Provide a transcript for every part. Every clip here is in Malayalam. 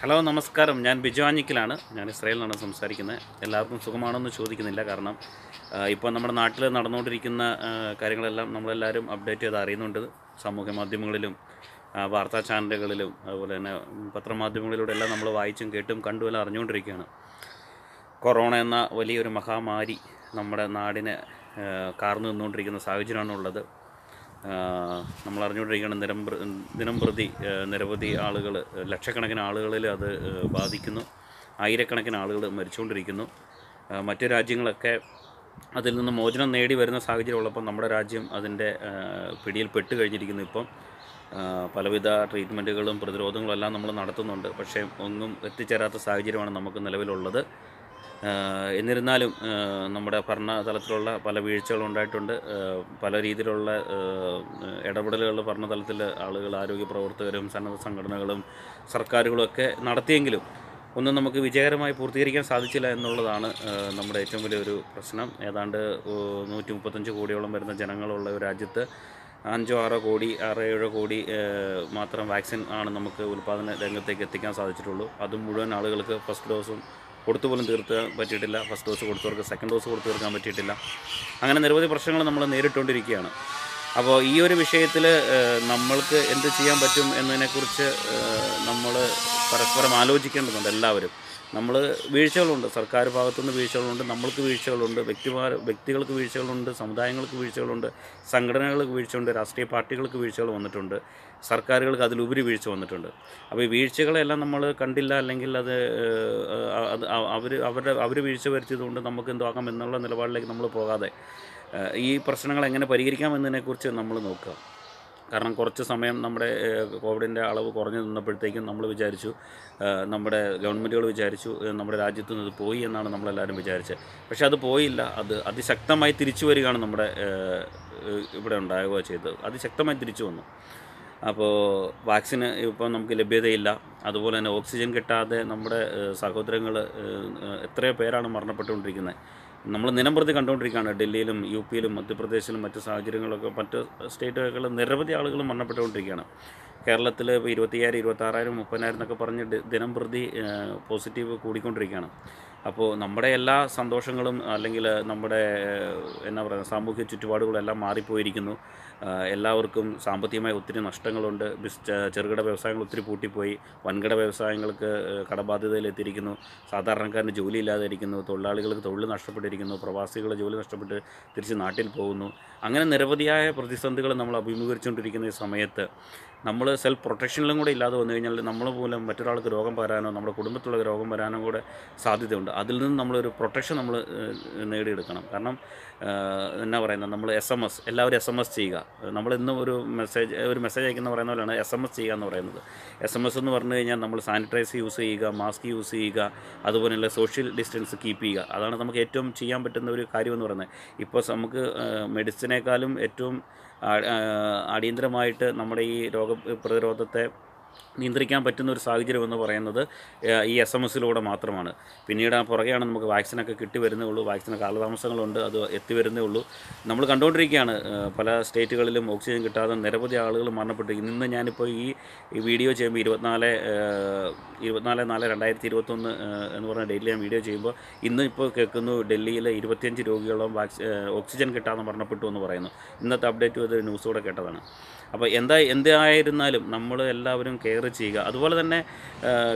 ഹലോ നമസ്കാരം. ഞാൻ ബിജു ആഞ്ഞിക്കലാണ്. ഞാൻ ഇസ്രായേലിൽ നിന്നാണ് സംസാരിക്കുന്നത്. എല്ലാവർക്കും സുഖമാണെന്ന് ചോദിക്കുന്നില്ല. കാരണം ഇപ്പോൾ നമ്മുടെ നാട്ടിൽ നടന്നുകൊണ്ടിരിക്കുന്ന കാര്യങ്ങളെല്ലാം നമ്മളെല്ലാവരും അപ്ഡേറ്റ് ചെയ്ത് അറിയുന്നുണ്ട്. സാമൂഹ്യ മാധ്യമങ്ങളിലും വാർത്താ ചാനലുകളിലും അതുപോലെ തന്നെ പത്രമാധ്യമങ്ങളിലൂടെ എല്ലാം നമ്മൾ വായിച്ചും കേട്ടും കണ്ടുമെല്ലാം അറിഞ്ഞുകൊണ്ടിരിക്കുകയാണ്. കൊറോണ എന്ന വലിയൊരു മഹാമാരി നമ്മുടെ നാടിനെ കാർന്നു നിന്നുകൊണ്ടിരിക്കുന്ന സാഹചര്യമാണുള്ളത്. നമ്മൾ അറിഞ്ഞുകൊണ്ടിരിക്കുകയാണ് നിരം ദിനംപ്രതി ദിനം പ്രതി നിരവധി ആളുകൾ ലക്ഷക്കണക്കിന് ആളുകളിൽ അത് ബാധിക്കുന്നു. ആയിരക്കണക്കിന് ആളുകൾ മരിച്ചുകൊണ്ടിരിക്കുന്നു. മറ്റു രാജ്യങ്ങളൊക്കെ അതിൽ നിന്ന് മോചനം നേടി വരുന്ന സാഹചര്യം ഉള്ളപ്പോൾ നമ്മുടെ രാജ്യം അതിന്റെ പിടിയിൽ പെട്ട് കഴിഞ്ഞിരിക്കുന്നു ഇപ്പം. പലവിധ ട്രീറ്റ്മെന്റുകളും പ്രതിരോധങ്ങളും എല്ലാം നമ്മൾ നടത്തുന്നുണ്ട്. പക്ഷേ ഒന്നും എത്തിച്ചേരാത്ത സാഹചര്യമാണ് നമുക്ക് നിലവിലുള്ളത്. എന്നിരുന്നാലും നമ്മുടെ ഭരണ തലത്തിലുള്ള പല വീഴ്ചകളും ഉണ്ടായിട്ടുണ്ട്. പല രീതിയിലുള്ള ഇടപെടലുകൾ ഭരണതലത്തിൽ ആളുകൾ ആരോഗ്യ പ്രവർത്തകരും സന്നദ്ധ സംഘടനകളും സർക്കാരുകളും ഒക്കെ നടത്തിയെങ്കിലും ഒന്നും നമുക്ക് വിജയകരമായി പൂർത്തീകരിക്കാൻ സാധിച്ചില്ല എന്നുള്ളതാണ് നമ്മുടെ ഏറ്റവും വലിയൊരു പ്രശ്നം. ഏതാണ്ട് നൂറ്റി മുപ്പത്തഞ്ച് കോടിയോളം വരുന്ന ജനങ്ങളുള്ള ഒരു രാജ്യത്ത് അഞ്ചോ ആറോ കോടി ആറോ ഏഴോ കോടി മാത്രം വാക്സിൻ ആണ് നമുക്ക് ഉൽപ്പാദന രംഗത്തേക്ക് എത്തിക്കാൻ സാധിച്ചിട്ടുള്ളൂ. അതും മുഴുവൻ ആളുകൾക്ക് ഫസ്റ്റ് ഡോസും കൊടുത്തു പോലും തീർക്കാൻ പറ്റിയിട്ടില്ല. ഫസ്റ്റ് ഡോസ് കൊടുത്തവർക്ക് സെക്കൻഡ് ഡോസ് കൊടുത്തു തീർക്കാൻ പറ്റിയിട്ടില്ല. അങ്ങനെ നിരവധി പ്രശ്നങ്ങൾ നമ്മൾ നേരിട്ടുകൊണ്ടിരിക്കുകയാണ് അപ്പോൾ ഈ ഒരു വിഷയത്തിൽ നമ്മൾക്ക് എന്ത് ചെയ്യാൻ പറ്റും എന്നതിനെക്കുറിച്ച് നമ്മൾ പരസ്പരം ആലോചിക്കേണ്ടതുണ്ട് എല്ലാവരും. നമ്മൾ വീഴ്ചകളുണ്ട്. സർക്കാർ ഭാഗത്തുനിന്ന് വീഴ്ചകളുണ്ട്. നമ്മൾക്ക് വീഴ്ചകളുണ്ട്. വ്യക്തിമാർ വ്യക്തികൾക്ക് വീഴ്ചകളുണ്ട്. സമുദായങ്ങൾക്ക് വീഴ്ചകളുണ്ട്. സംഘടനകൾക്ക് വീഴ്ചയുണ്ട്. രാഷ്ട്രീയ പാർട്ടികൾക്ക് വീഴ്ചകൾ വന്നിട്ടുണ്ട്. സർക്കാരുകൾക്ക് അതിലുപരി വീഴ്ച വന്നിട്ടുണ്ട്. അപ്പോൾ ഈ വീഴ്ചകളെല്ലാം നമ്മൾ കണ്ടില്ല. അല്ലെങ്കിൽ അത് അവർ അവരുടെ അവർ വീഴ്ച വരുത്തിയതുകൊണ്ട് നമുക്ക് എന്തോ എന്നുള്ള നിലപാടിലേക്ക് നമ്മൾ പോകാതെ ഈ പ്രശ്നങ്ങൾ എങ്ങനെ പരിഹരിക്കാം എന്നതിനെക്കുറിച്ച് നമ്മൾ നോക്കുക. കാരണം കുറച്ച് സമയം നമ്മുടെ കോവിഡിന്റെ അളവ് കുറഞ്ഞു നിന്നപ്പോഴത്തേക്കും നമ്മൾ വിചാരിച്ചു നമ്മുടെ ഗവൺമെന്റുകൾ വിചാരിച്ചു നമ്മുടെ രാജ്യത്ത് നിന്ന് പോയി എന്നാണ് നമ്മളെല്ലാവരും വിചാരിച്ചത്. പക്ഷേ അത് പോയില്ല. അത് അതിശക്തമായി തിരിച്ചു വരികയാണ് നമ്മുടെ ഇവിടെ ഉണ്ടാവുക ചെയ്തത്. അതിശക്തമായി തിരിച്ചു വന്നു. അപ്പോൾ വാക്സിന് ഇപ്പോൾ നമുക്ക് ലഭ്യതയില്ല. അതുപോലെ തന്നെ ഓക്സിജൻ കിട്ടാതെ നമ്മുടെ സഹോദരങ്ങൾ എത്രയോ പേരാണ് മരണപ്പെട്ടുകൊണ്ടിരിക്കുന്നത്. നമ്മൾ നിലംപ്രതി കണ്ടുകൊണ്ടിരിക്കുകയാണ്. ഡൽഹിയിലും യു പിയിലും മധ്യപ്രദേശിലും മറ്റു സാഹചര്യങ്ങളൊക്കെ മറ്റ് സ്റ്റേറ്റുകളിലും നിരവധി ആളുകൾ മരണപ്പെട്ടുകൊണ്ടിരിക്കുകയാണ്. കേരളത്തിൽ ഇപ്പോൾ ഇരുപത്തിയ്യായിരം ഇരുപത്താറായിരം മുപ്പതിനായിരം എന്നൊക്കെ പറഞ്ഞ് ദിനം പ്രതി പോസിറ്റീവ് കൂടിക്കൊണ്ടിരിക്കുകയാണ്. അപ്പോൾ നമ്മുടെ എല്ലാ സന്തോഷങ്ങളും അല്ലെങ്കിൽ നമ്മുടെ എന്നാ പറയുക സാമൂഹ്യ ചുറ്റുപാടുകളെല്ലാം മാറിപ്പോയിരിക്കുന്നു. എല്ലാവർക്കും സാമ്പത്തികമായി ഒത്തിരി നഷ്ടങ്ങളുണ്ട്. ബിസ് ചെറുകിട വ്യവസായങ്ങൾ ഒത്തിരി പൂട്ടിപ്പോയി. വൻകിട വ്യവസായങ്ങൾക്ക് കടബാധ്യതയിലെത്തിയിരിക്കുന്നു. സാധാരണക്കാരന് ജോലി ഇല്ലാതിരിക്കുന്നു തൊഴിലാളികൾക്ക് തൊഴിൽ നഷ്ടപ്പെട്ടിരിക്കുന്നു. പ്രവാസികൾ ജോലി നഷ്ടപ്പെട്ട് തിരിച്ച് നാട്ടിൽ പോകുന്നു. അങ്ങനെ നിരവധിയായ പ്രതിസന്ധികൾ നമ്മൾ അഭിമുഖീകരിച്ചുകൊണ്ടിരിക്കുന്ന ഈ സമയത്ത്. നമ്മൾ സെൽഫ് പ്രൊട്ടക്ഷനിലും കൂടെ ഇല്ലാതെ വന്നു കഴിഞ്ഞാൽ നമ്മൾ മൂലം മറ്റൊരാൾക്ക് രോഗം വരാനോ നമ്മുടെ കുടുംബത്തിലുള്ള രോഗം വരാനോ കൂടെ സാധ്യതയുണ്ട്. അതിൽ നിന്ന് നമ്മളൊരു പ്രൊട്ടക്ഷൻ നമ്മൾ നേടിയെടുക്കണം. കാരണം എന്നാ പറയുന്നത്? നമ്മൾ എസ് എം എസ് എല്ലാവരും എസ് എം എസ് ചെയ്യുക. നമ്മൾ ഇന്ന് ഒരു മെസ്സേജ് ഒരു മെസ്സേജ് അയക്കുന്ന പറയുന്ന പോലെയാണ് എസ് എം എസ് ചെയ്യുക എന്ന് പറയുന്നത്. എസ് എം എസ് എന്ന് പറഞ്ഞു കഴിഞ്ഞാൽ നമ്മൾ സാനിറ്റൈസ് യൂസ് ചെയ്യുക മാസ്ക് യൂസ് ചെയ്യുക അതുപോലെയുള്ള സോഷ്യൽ ഡിസ്റ്റൻസ് കീപ്പ് ചെയ്യുക. അതാണ് നമുക്ക് ഏറ്റവും ചെയ്യാൻ പറ്റുന്ന ഒരു കാര്യമെന്ന് പറയുന്നത്. ഇപ്പോൾ നമുക്ക് മെഡിസിനേക്കാളും ഏറ്റവും അടിയന്തരമായിട്ട് നമ്മുടെ ഈ രോഗ പ്രതിരോധത്തെ നിയന്ത്രിക്കാൻ പറ്റുന്ന ഒരു സാഹചര്യം എന്ന് പറയുന്നത് ഈ എസ് എം എസിലൂടെ മാത്രമാണ്. പിന്നീട് ആ പുറകെയാണ് നമുക്ക് വാക്സിനൊക്കെ കിട്ടി വരുന്നേ ഉള്ളൂ. വാക്സിന് കാലതാമസങ്ങളുണ്ട് അത് എത്തി വരുന്നേ ഉള്ളൂ. നമ്മൾ കണ്ടുകൊണ്ടിരിക്കുകയാണ് പല സ്റ്റേറ്റുകളിലും ഓക്സിജൻ കിട്ടാതെ നിരവധി ആളുകൾ മരണപ്പെട്ടിരിക്കുന്നു ഇന്ന് ഞാനിപ്പോൾ ഈ വീഡിയോ ചെയ്യുമ്പോൾ ഇരുപത്തിനാല് ഇരുപത്തിനാല് നാല് രണ്ടായിരത്തി ഇരുപത്തൊന്ന് എന്ന് പറഞ്ഞ ഡേറ്റിൽ ഞാൻ വീഡിയോ ചെയ്യുമ്പോൾ ഇന്ന് ഇപ്പോൾ കേൾക്കുന്നു ഡൽഹിയിലെ ഇരുപത്തിയഞ്ച് രോഗികളും വാക്സി ഓക്സിജൻ കിട്ടാതെ മരണപ്പെട്ടു എന്ന് പറയുന്നു. ഇന്നത്തെ അപ്ഡേറ്റ് ന്യൂസ് ന്യൂസോടെ കേട്ടതാണ്. അപ്പോൾ എന്താ എന്തായിരുന്നാലും നമ്മൾ എല്ലാവരും കെയർ ചെയ്യുക. അതുപോലെ തന്നെ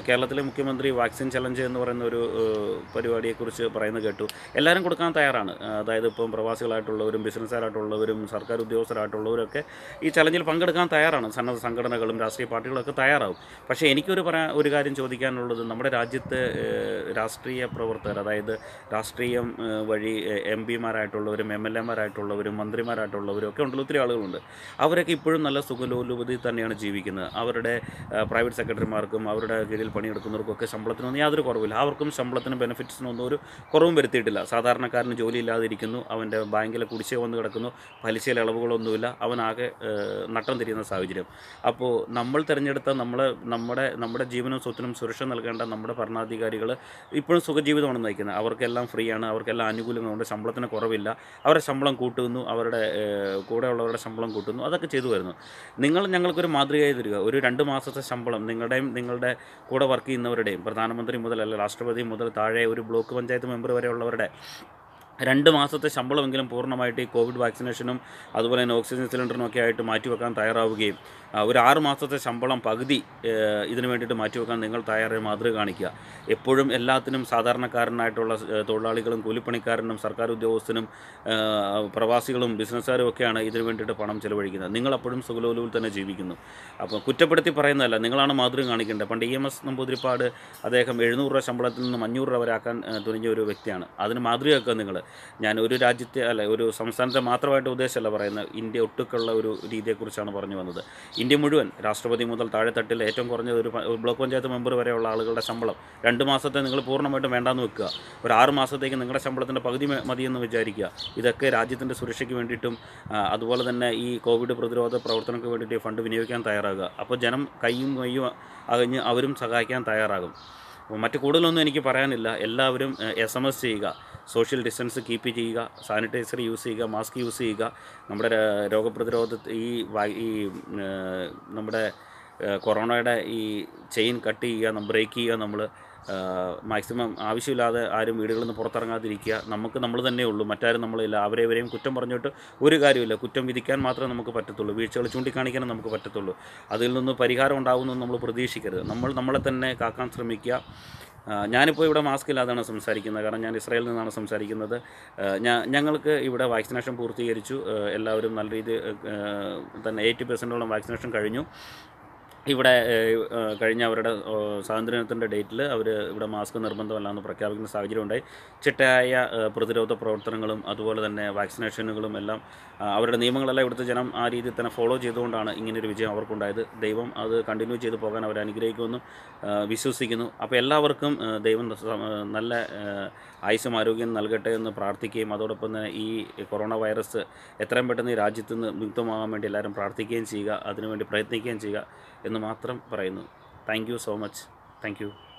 കേരളത്തിലെ മുഖ്യമന്ത്രി വാക്സിൻ ചലഞ്ച് എന്ന് പറയുന്ന ഒരു പരിപാടിയെക്കുറിച്ച് പറയുന്നത് കേട്ടു. എല്ലാവരും കൊടുക്കാൻ തയ്യാറാണ്. അതായത് ഇപ്പം പ്രവാസികളായിട്ടുള്ളവരും ബിസിനസ്സുകാരായിട്ടുള്ളവരും സർക്കാർ ഉദ്യോഗസ്ഥരായിട്ടുള്ളവരൊക്കെ ഈ ചലഞ്ചിൽ പങ്കെടുക്കാൻ തയ്യാറാണ്. സന്നദ്ധ സംഘടനകളും രാഷ്ട്രീയ പാർട്ടികളൊക്കെ തയ്യാറാവും. പക്ഷേ എനിക്കൊരു പറയാൻ ഒരു കാര്യം ചോദിക്കാനുള്ളത് നമ്മുടെ രാജ്യത്തെ രാഷ്ട്രീയ പ്രവർത്തകർ അതായത് രാഷ്ട്രീയം വഴി എം പിമാരായിട്ടുള്ളവരും എം എൽ എമാരായിട്ടുള്ളവരും മന്ത്രിമാരായിട്ടുള്ളവരും ഒക്കെ ഉണ്ടല്ലോ ഒത്തിരി ആളുകളുണ്ട്. അവരൊക്കെ ഇപ്പോഴും നല്ല സുഖലോലുപതി തന്നെയാണ് ജീവിക്കുന്നത്. അവരുടെ പ്രൈവറ്റ് സെക്രട്ടറിമാർക്കും അവരുടെ കീഴിൽ പണിയെടുക്കുന്നവർക്കൊക്കെ ശമ്പളത്തിനൊന്നും യാതൊരു കുറവില്ല. അവർക്കും ശമ്പളത്തിനും ബെനിഫിറ്റ്സിനൊന്നും ഒരു കുറവും വരുത്തിയിട്ടില്ല. സാധാരണക്കാരന് ജോലി ഇല്ലാതിരിക്കുന്നു അവന്റെ ബാങ്കിലെ കുടിശ്ശിക വന്ന് കിടക്കുന്നു പലിശയിൽ ഇളവുകളൊന്നുമില്ല അവനാകെ നട്ടം തിരിയുന്ന സാഹചര്യം. അപ്പോൾ നമ്മൾ തിരഞ്ഞെടുത്ത നമ്മൾ നമ്മുടെ നമ്മുടെ ജീവനും സ്വത്തിനും സുരക്ഷ നൽകേണ്ട നമ്മുടെ ഭരണാധികാരികൾ ഇപ്പോഴും സുഖജീവിതമാണ് നയിക്കുന്നത്. അവർക്കെല്ലാം ഫ്രീ ആണ് അവർക്കെല്ലാം ആനുകൂല്യങ്ങളുണ്ട് ശമ്പളത്തിന് കുറവില്ല. അവരുടെ ശമ്പളം കൂട്ടുന്നു അവരുടെ കൂടെയുള്ളവരുടെ ശമ്പളം കൂട്ടുന്നു. അതൊക്കെ ചെയ്തു വരുന്നു. നിങ്ങൾ ഞങ്ങൾക്കൊരു മാതൃകയായി തരിക. ഒരു രണ്ട് മാസ മാസത്തെ ശമ്പളം നിങ്ങളുടെയും നിങ്ങളുടെ കൂടെ വർക്ക് ചെയ്യുന്നവരുടെയും പ്രധാനമന്ത്രി മുതൽ അല്ല രാഷ്ട്രപതി മുതൽ താഴെ ഒരു ബ്ലോക്ക് പഞ്ചായത്ത് മെമ്പർ വരെയുള്ളവരുടെ രണ്ട് മാസത്തെ ശമ്പളമെങ്കിലും പൂർണമായിട്ട് ഈ കോവിഡ് വാക്സിനേഷനും അതുപോലെ തന്നെ ഓക്സിജൻ സിലിണ്ടറിനും ഒക്കെ ആയിട്ട് മാറ്റിവെക്കാൻ തയ്യാറാവുകയും ഒരു ആറ് മാസത്തെ ശമ്പളം പകുതി ഇതിനു വേണ്ടിയിട്ട് മാറ്റിവെക്കാൻ നിങ്ങൾ തയ്യാറായി മാതൃക കാണിക്കുക. എപ്പോഴും എല്ലാത്തിനും സാധാരണക്കാരനായിട്ടുള്ള തൊഴിലാളികളും കൂലിപ്പണിക്കാരനും സർക്കാർ ഉദ്യോഗസ്ഥനും പ്രവാസികളും ബിസിനസ്സുകാരും ഒക്കെയാണ് ഇതിനു വേണ്ടിയിട്ട് പണം ചെലവഴിക്കുന്നത്. നിങ്ങളപ്പോഴും സുഖലോലുവിൽ തന്നെ ജീവിക്കുന്നു. അപ്പോൾ കുറ്റപ്പെടുത്തി പറയുന്നതല്ല നിങ്ങളാണ് മാതൃക കാണിക്കേണ്ടത്. പണ്ട് ഇ എം എസ് നമ്പൂതിരിപ്പാട് അദ്ദേഹം എഴുന്നൂറ് രൂപ ശമ്പളത്തിൽ നിന്നും അഞ്ഞൂറ് രൂപ ആക്കാൻ തുനിഞ്ഞ ഒരു വ്യക്തിയാണ്. അതിന് മാതൃകയാക്കുക നിങ്ങൾ. ഞാൻ ഒരു രാജ്യത്തെ അല്ല ഒരു സംസ്ഥാനത്തെ മാത്രമായിട്ട് ഉദ്ദേശമല്ല പറയുന്നത്. ഇന്ത്യ ഒട്ടുക്കുള്ള ഒരു രീതിയെക്കുറിച്ചാണ് പറഞ്ഞു വന്നത്. ഇന്ത്യ മുഴുവൻ രാഷ്ട്രപതി മുതൽ താഴെത്തട്ടിൽ ഏറ്റവും കുറഞ്ഞത് ഒരു ബ്ലോക്ക് പഞ്ചായത്ത് മെമ്പർ വരെയുള്ള ആളുകളുടെ ശമ്പളം രണ്ട് മാസത്തെ നിങ്ങൾ പൂർണമായിട്ടും വേണ്ടാന്ന് വെക്കുക. ഒരു ആറ് മാസത്തേക്ക് നിങ്ങളുടെ ശമ്പളത്തിന്റെ പകുതി മതിയെന്ന് വിചാരിക്കുക. ഇതൊക്കെ രാജ്യത്തിന്റെ സുരക്ഷയ്ക്ക് വേണ്ടിയിട്ടും അതുപോലെ തന്നെ ഈ കോവിഡ് പ്രതിരോധ പ്രവർത്തനങ്ങൾക്ക് വേണ്ടിയിട്ട് ഫണ്ട് വിനിയോഗിക്കാൻ തയ്യാറാകുക. അപ്പോൾ ജനം കൈയും കൈയും അകഞ്ഞ് അവരും സഹായിക്കാൻ തയ്യാറാകും. മറ്റ് കൂടുതലൊന്നും എനിക്ക് പറയാനില്ല. എല്ലാവരും എസ് എം എസ് ചെയ്യുക. സോഷ്യൽ ഡിസ്റ്റൻസ് കീപ്പ് ചെയ്യുക സാനിറ്റൈസർ യൂസ് ചെയ്യുക മാസ്ക് യൂസ് ചെയ്യുക. നമ്മുടെ രോഗപ്രതിരോധ ഈ ഈ നമ്മുടെ കൊറോണയുടെ ഈ ചെയിൻ കട്ട് ചെയ്യുക ബ്രേക്ക് ചെയ്യുക നമ്മൾ മാക്സിമം ആവശ്യമില്ലാതെ ആരും വീടുകളിൽ നിന്ന് പുറത്തിറങ്ങാതിരിക്കുക. നമുക്ക് നമ്മൾ തന്നെ ഉള്ളൂ. മറ്റാരും നമ്മളില്ല അവരെ ഇവരെയും കുറ്റം പറഞ്ഞിട്ട് ഒരു കാര്യമില്ല കുറ്റം വിധിക്കാൻ മാത്രമേ നമുക്ക് പറ്റത്തുള്ളൂ. വീഴ്ചകൾ ചൂണ്ടിക്കാണിക്കാനും നമുക്ക് പറ്റത്തുള്ളൂ. അതിൽ നിന്ന് പരിഹാരം ഉണ്ടാകുമെന്ന് നമ്മൾ പ്രതീക്ഷിക്കരുത്. നമ്മൾ നമ്മളെ തന്നെ കാക്കാൻ ശ്രമിക്കുക. ഞാനിപ്പോൾ ഇവിടെ മാസ്ക് ഇല്ലാതാണ് സംസാരിക്കുന്നത്. കാരണം ഞാൻ ഇസ്രായേലിൽ നിന്നാണ് സംസാരിക്കുന്നത്. ഞങ്ങൾക്ക് ഇവിടെ വാക്സിനേഷൻ പൂർത്തീകരിച്ചു. എല്ലാവരും നല്ല രീതിയിൽ തന്നെ എയ്റ്റി പെർസെന്റോളം വാക്സിനേഷൻ കഴിഞ്ഞു. ഇവിടെ കഴിഞ്ഞ അവരുടെ സ്വാതന്ത്ര്യത്തിന്റെ ഡേറ്റിൽ അവർ ഇവിടെ മാസ്ക് നിർബന്ധമല്ലാന്ന് പ്രഖ്യാപിക്കുന്ന സാഹചര്യം ഉണ്ടായി ചിട്ടയായ പ്രതിരോധ പ്രവർത്തനങ്ങളും അതുപോലെ തന്നെ വാക്സിനേഷനുകളും എല്ലാം അവരുടെ നിയമങ്ങളെല്ലാം ഇവിടുത്തെ ജനം ആ രീതിയിൽ തന്നെ ഫോളോ ചെയ്തുകൊണ്ടാണ് ഇങ്ങനൊരു വിജയം അവർക്കുണ്ടായത്. ദൈവം അത് കണ്ടിന്യൂ ചെയ്തു പോകാൻ അവർ അനുഗ്രഹിക്കുമെന്നും വിശ്വസിക്കുന്നു. അപ്പോൾ എല്ലാവർക്കും ദൈവം നല്ല ആയുസും ആരോഗ്യം നൽകട്ടെ എന്ന് പ്രാർത്ഥിക്കുകയും അതോടൊപ്പം തന്നെ ഈ കൊറോണ വൈറസ് എത്രയും പെട്ടെന്ന് ഈ രാജ്യത്ത് നിന്ന് മുക്തമാകാൻ വേണ്ടി എല്ലാവരും പ്രാർത്ഥിക്കുകയും ചെയ്യുക അതിനുവേണ്ടി പ്രയത്നിക്കുകയും ചെയ്യുക എന്ന് മാത്രം പറയുന്നു. Thank so much thank